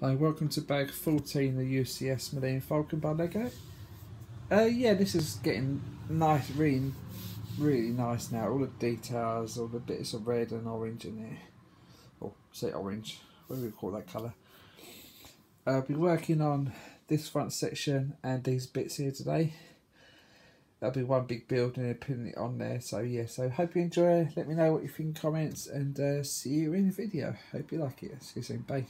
Hi, welcome to bag 14, the UCS Millennium Falcon by Lego. Uh, yeah, this is getting nice, really, really nice now. All the details, all the bits of red and orange in there. Or say orange, what do we call that colour? I'll be working on this front section and these bits here today. That'll be one big build and putting it on there. So yeah, so hope you enjoy. Let me know what you think in comments and uh, see you in the video. Hope you like it. See you soon. Bye.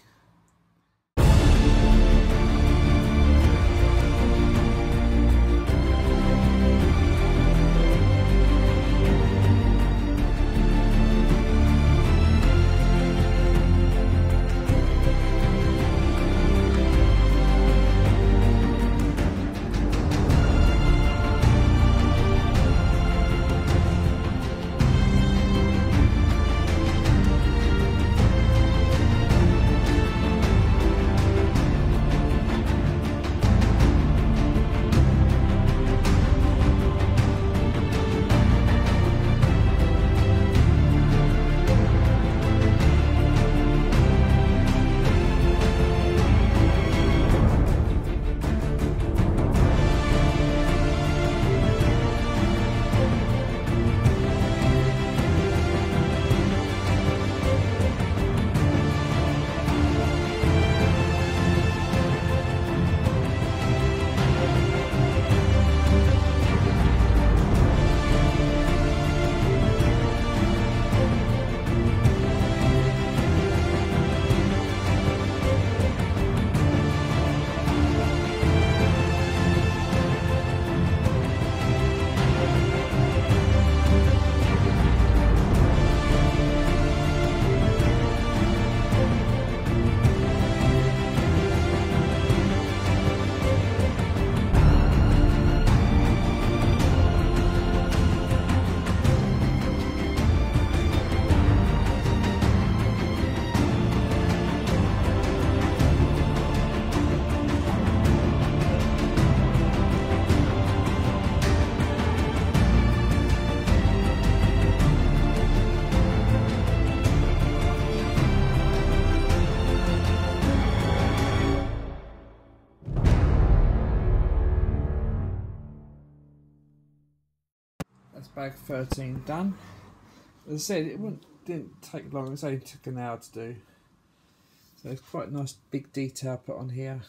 That's bag 13 done. As I said, it didn't take long, it only took an hour to do. So it's quite a nice big detail put on here.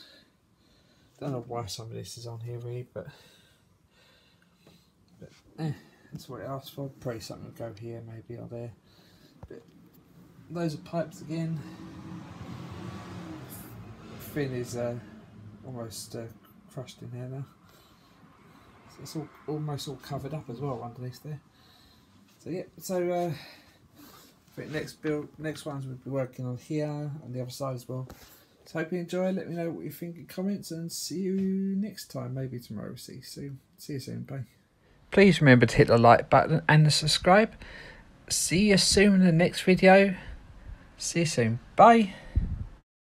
Don't know why some of this is on here really, but, but eh, that's what it asked for. Probably something will go here, maybe or there. But those are pipes again. Fin is uh, almost uh, crushed in here now it's all almost all covered up as well underneath there. So yeah, so uh, I think next build, next ones we'll be working on here on the other side as well. So hope you enjoy. Let me know what you think in comments and see you next time. Maybe tomorrow. See you soon. See you soon. Bye. Please remember to hit the like button and the subscribe. See you soon in the next video. See you soon. Bye.